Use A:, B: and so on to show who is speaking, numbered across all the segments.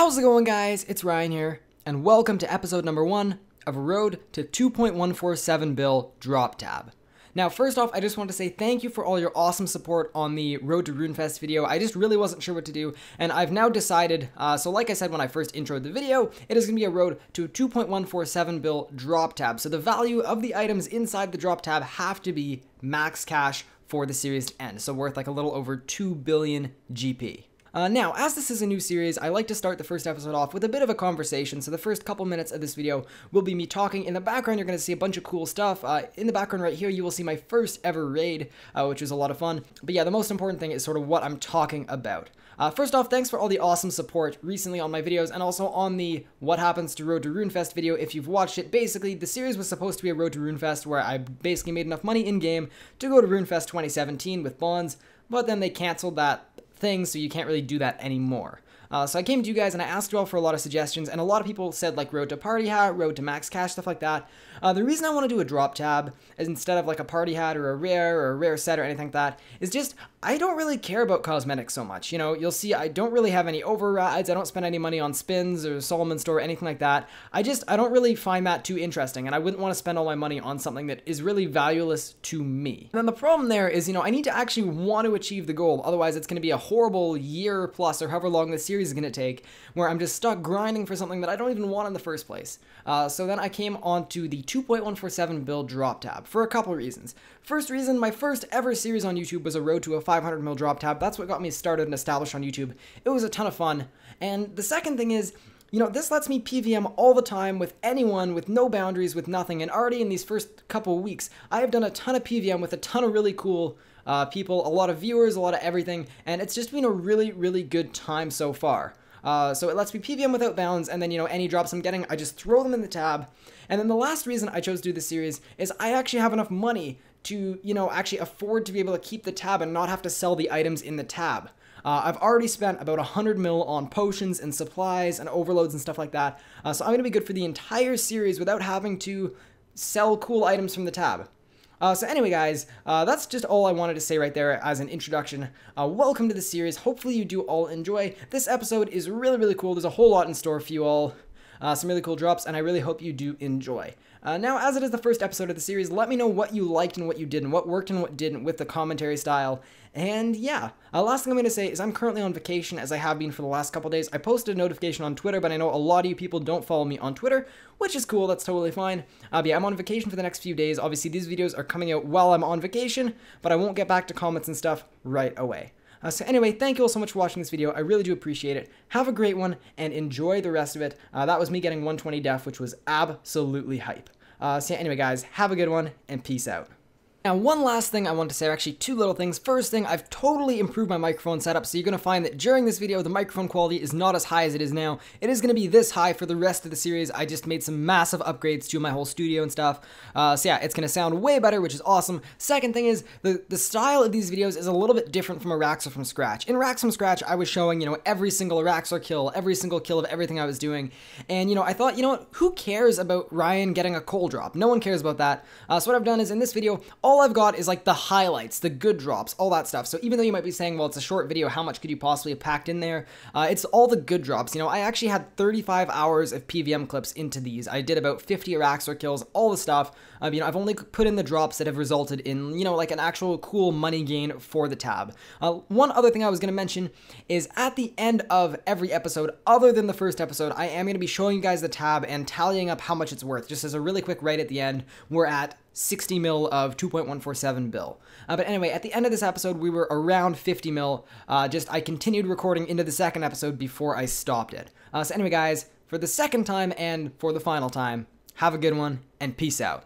A: How's it going, guys? It's Ryan here, and welcome to episode number one of Road to 2.147 Bill Drop Tab. Now, first off, I just want to say thank you for all your awesome support on the Road to RuneFest video. I just really wasn't sure what to do, and I've now decided, uh, so like I said when I first introed the video, it is going to be a Road to 2.147 Bill Drop Tab. So the value of the items inside the Drop Tab have to be max cash for the series to end, so worth like a little over 2 billion GP. Uh, now, as this is a new series, I like to start the first episode off with a bit of a conversation. So the first couple minutes of this video will be me talking. In the background, you're going to see a bunch of cool stuff. Uh, in the background right here, you will see my first ever raid, uh, which was a lot of fun. But yeah, the most important thing is sort of what I'm talking about. Uh, first off, thanks for all the awesome support recently on my videos and also on the What Happens to Road to RuneFest video if you've watched it. Basically, the series was supposed to be a Road to RuneFest where I basically made enough money in-game to go to RuneFest 2017 with bonds, but then they canceled that thing, so you can't really do that anymore. Uh, so I came to you guys and I asked you all for a lot of suggestions, and a lot of people said like Road to Party Hat, Road to Max Cash, stuff like that. Uh, the reason I want to do a drop tab is instead of like a party hat or a rare or a rare set or anything like that is just I don't really care about cosmetics so much. You know, you'll see I don't really have any overrides. I don't spend any money on spins or Solomon store or anything like that. I just I don't really find that too interesting, and I wouldn't want to spend all my money on something that is really valueless to me. And then the problem there is, you know, I need to actually want to achieve the goal. Otherwise, it's going to be a horrible year plus or however long the series is going to take, where I'm just stuck grinding for something that I don't even want in the first place. Uh, so then I came onto the 2.147 build drop tab for a couple reasons. First reason, my first ever series on YouTube was a road to a 500 mil drop tab. That's what got me started and established on YouTube. It was a ton of fun. And the second thing is, you know, this lets me PVM all the time with anyone, with no boundaries, with nothing. And already in these first couple weeks, I have done a ton of PVM with a ton of really cool uh, people, a lot of viewers, a lot of everything. And it's just been a really, really good time so far. Uh, so it lets me PVM without bounds, and then, you know, any drops I'm getting, I just throw them in the tab. And then the last reason I chose to do this series is I actually have enough money to, you know, actually afford to be able to keep the tab and not have to sell the items in the tab. Uh, I've already spent about 100 mil on potions and supplies and overloads and stuff like that, uh, so I'm going to be good for the entire series without having to sell cool items from the tab. Uh, so anyway, guys, uh, that's just all I wanted to say right there as an introduction. Uh, welcome to the series. Hopefully you do all enjoy. This episode is really, really cool. There's a whole lot in store for you all. Uh, some really cool drops, and I really hope you do enjoy. Uh, now, as it is the first episode of the series, let me know what you liked and what you didn't, what worked and what didn't with the commentary style. And yeah, uh, last thing I'm going to say is I'm currently on vacation as I have been for the last couple days. I posted a notification on Twitter, but I know a lot of you people don't follow me on Twitter, which is cool, that's totally fine. Uh, yeah, I'm on vacation for the next few days. Obviously, these videos are coming out while I'm on vacation, but I won't get back to comments and stuff right away. Uh, so anyway, thank you all so much for watching this video. I really do appreciate it. Have a great one and enjoy the rest of it. Uh, that was me getting 120 def, which was absolutely hype. Uh, so anyway, guys, have a good one and peace out. Now, one last thing I want to say, actually two little things. First thing, I've totally improved my microphone setup, so you're to find that during this video, the microphone quality is not as high as it is now. It is to be this high for the rest of the series. I just made some massive upgrades to my whole studio and stuff. Uh, so yeah, it's to sound way better, which is awesome. Second thing is, the, the style of these videos is a little bit different from Araxxor from scratch. In Araxxor from scratch, I was showing, you know, every single Araxxor kill, every single kill of everything I was doing. And, you know, I thought, you know what, who cares about Ryan getting a coal drop? No one cares about that. Uh, so what I've done is, in this video, all I've got is like the highlights, the good drops, all that stuff. So even though you might be saying, well, it's a short video, how much could you possibly have packed in there? Uh, it's all the good drops. You know, I actually had 35 hours of PVM clips into these. I did about 50 Araxxor kills, all the stuff. Um, you know, I've only put in the drops that have resulted in, you know, like an actual cool money gain for the tab. Uh, one other thing I was going to mention is at the end of every episode, other than the first episode, I am going to be showing you guys the tab and tallying up how much it's worth. Just as a really quick write at the end, we're at 60 mil of 2.147 bill. Uh, but anyway, at the end of this episode, we were around 50 mil. Uh, just I continued recording into the second episode before I stopped it. Uh, so anyway, guys, for the second time and for the final time, have a good one and peace out.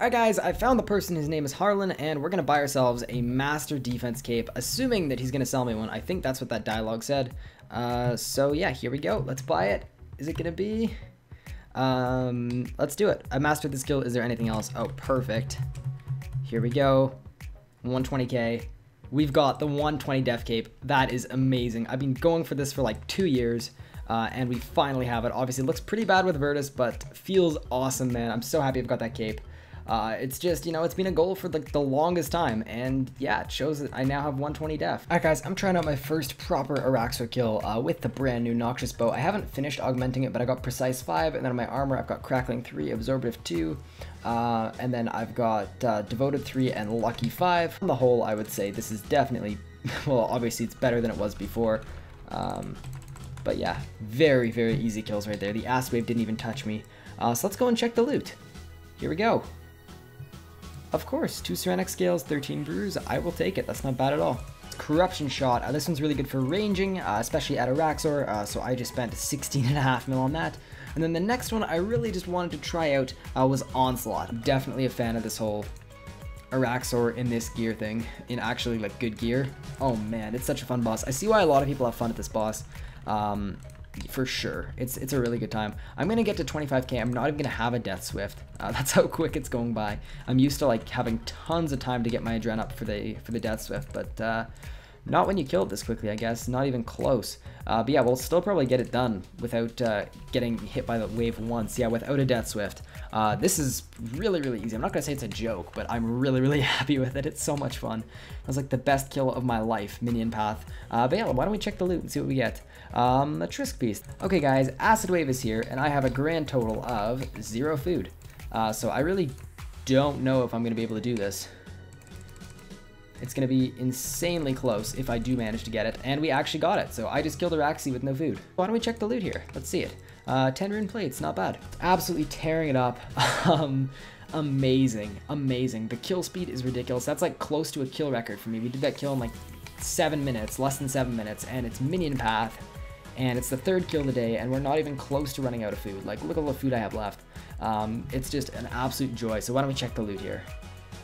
A: Alright guys, I found the person, his name is Harlan, and we're gonna buy ourselves a Master Defense Cape, assuming that he's gonna sell me one. I think that's what that dialogue said. Uh, so yeah, here we go. Let's buy it. Is it gonna be... Um, let's do it. I mastered the skill. Is there anything else? Oh, perfect. Here we go. 120k. We've got the 120 def cape. That is amazing. I've been going for this for like two years. Uh, and we finally have it. Obviously, it looks pretty bad with Virtus, but feels awesome, man. I'm so happy I've got that cape. Uh, it's just, you know, it's been a goal for like the longest time, and yeah, it shows that I now have 120 def. Alright guys, I'm trying out my first proper Araxxor kill uh, with the brand new Noxious Bow. I haven't finished augmenting it, but I got Precise 5, and then on my armor I've got Crackling 3, Absorptive 2, uh, and then I've got uh, Devoted 3 and Lucky 5. On the whole, I would say this is definitely, well, obviously it's better than it was before. Um, but yeah, very, very easy kills right there. The Acid Wave didn't even touch me. Uh, so let's go and check the loot. Here we go. Of course, two ceramic scales, 13 brews. I will take it. That's not bad at all. Corruption Shot. Uh, this one's really good for ranging, uh, especially at Araxxor, uh, so I just spent 16.5 mil on that. And then the next one I really just wanted to try out uh, was Onslaught. Definitely a fan of this whole Araxxor in this gear thing, in actually like good gear. Oh man, it's such a fun boss. I see why a lot of people have fun at this boss. Um, for sure. It's it's a really good time. I'm gonna get to 25k. I'm not even gonna have a Death Swift. Uh, that's how quick it's going by. I'm used to like having tons of time to get my adren up for the for the Death Swift, but uh, not when you kill it this quickly, I guess. Not even close. Uh, but yeah, we'll still probably get it done without uh, getting hit by the wave once. Yeah, without a Death Swift. Uh, this is really, really easy. I'm not to say it's a joke, but I'm really, really happy with it. It's so much fun. It was like the best kill of my life, Minion Path. Uh, but yeah, why don't we check the loot and see what we get. Um, a Trisk Beast. Okay, guys, Acid Wave is here, and I have a grand total of zero food. Uh, so I really don't know if I'm going to be able to do this. It's going to be insanely close if I do manage to get it, and we actually got it, so I just killed Araxxi with no food. Why don't we check the loot here? Let's see it. Uh, 10 rune plates, not bad. Absolutely tearing it up. um, amazing, amazing. The kill speed is ridiculous. That's like close to a kill record for me. We did that kill in like 7 minutes, less than 7 minutes, and it's Minion Path, and it's the third kill of the day, and we're not even close to running out of food. Like, look at all the food I have left. Um, it's just an absolute joy, so why don't we check the loot here.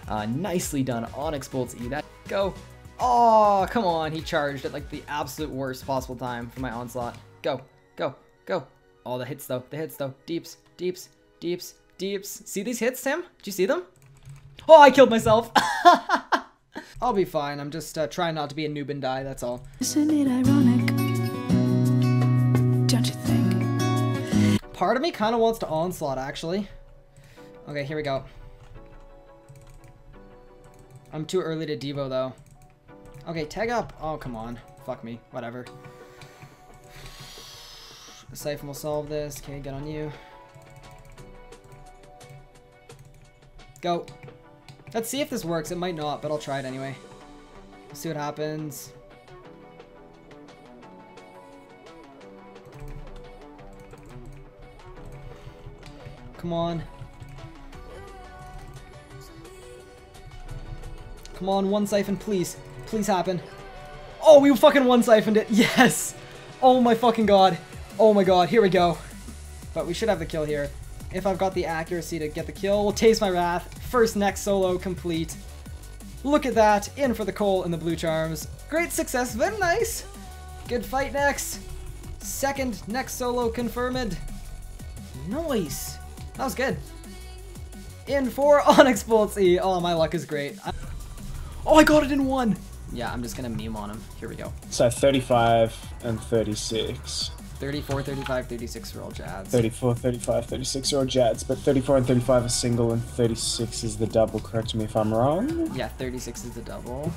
A: Uh, nicely done, Onyx Bolts E. That go. Oh, come on. He charged at like the absolute worst possible time for my onslaught. Go, go, go. Oh, the hits though. The hits though. Deeps, deeps, deeps, deeps. See these hits, Tim? Did you see them? Oh, I killed myself. I'll be fine. I'm just uh, trying not to be a noob and die. That's all.
B: Isn't it ironic? Don't you think?
A: Part of me kind of wants to onslaught, actually. Okay, here we go. I'm too early to Devo, though. Okay, tag up. Oh, come on. Fuck me. Whatever. The Siphon will solve this. Okay, get on you. Go. Let's see if this works. It might not, but I'll try it anyway. see what happens. Come on. Come on, one siphon, please. Please happen. Oh, we fucking one siphoned it. Yes. Oh my fucking god. Oh my god. Here we go. But we should have the kill here. If I've got the accuracy to get the kill, we'll taste my wrath. First Nex solo complete. Look at that. In for the coal and the blue charms. Great success. Very nice. Good fight Nex. Second Nex solo confirmed. Nice. That was good. In for Onyx Bolts E. Oh, my luck is great. I Oh, I got it in one! Yeah, I'm just gonna meme on him. Here we go.
C: So 35 and 36.
A: 34, 35, 36 for all Jads.
C: 34, 35, 36 are all Jads, but 34 and 35 are single and 36 is the double. Correct me if I'm wrong.
A: Yeah, 36 is the double.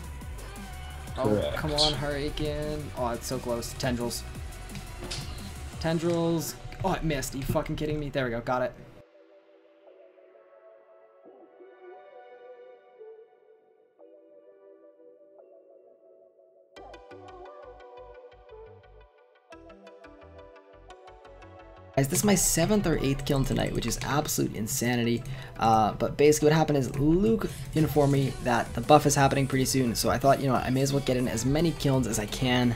A: Oh,
C: Correct.
A: come on, Hurricane. Oh, it's so close. Tendrils. Tendrils. Oh, it missed. Are you fucking kidding me? There we go. Got it. Guys, this is my seventh or eighth kill tonight, which is absolute insanity. Uh, but basically what happened is Luke informed me that the buff is happening pretty soon, so I thought, you know, I may as well get in as many kills as I can,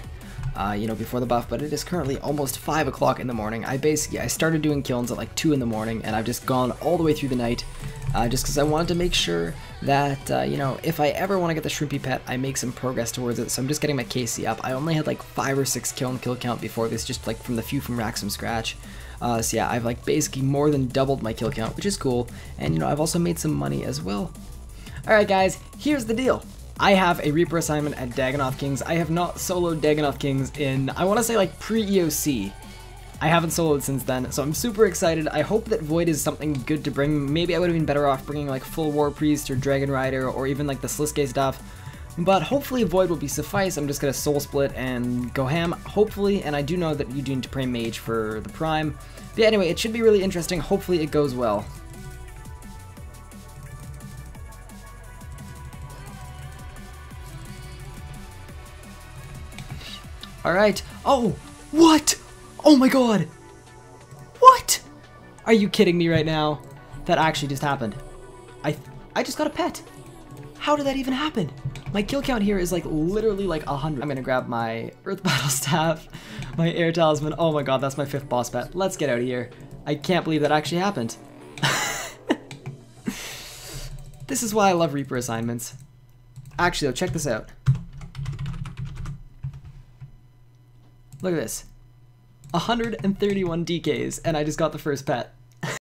A: uh, you know, before the buff, but it is currently almost 5 o'clock in the morning. I basically, I started doing kilns at like 2 in the morning, and I've just gone all the way through the night, uh, just because I wanted to make sure that, uh, you know, if I ever want to get the Shrimpy Pet, I make some progress towards it, so I'm just getting my KC up. I only had like 5 or 6 kill kill count before this, just like from the few from Rax from scratch. Uh, so yeah, I've like basically more than doubled my kill count, which is cool. And you know, I've also made some money as well. Alright guys, here's the deal. I have a Reaper assignment at Dagannoth Kings. I have not soloed Dagannoth Kings in, I want to say like pre-EOC. I haven't soloed since then, so I'm super excited. I hope that Void is something good to bring. Maybe I would have been better off bringing like full War Priest or Dragon Rider or even like the Sliske stuff. But hopefully Void will be suffice. I'm just gonna soul split and go ham, hopefully, and I do know that you do need to pray Mage for the Prime. But yeah, anyway, it should be really interesting. Hopefully it goes well. Alright. Oh! What? Oh my god! What? Are you kidding me right now? That actually just happened. I I just got a pet. How did that even happen? My kill count here is like literally like a hundred. I'm gonna grab my Earth Battle Staff, my Air Talisman. Oh my god, that's my fifth boss pet. Let's get out of here. I can't believe that actually happened. this is why I love Reaper assignments. Actually though, check this out. Look at this. 131 DKs, and I just got the first pet.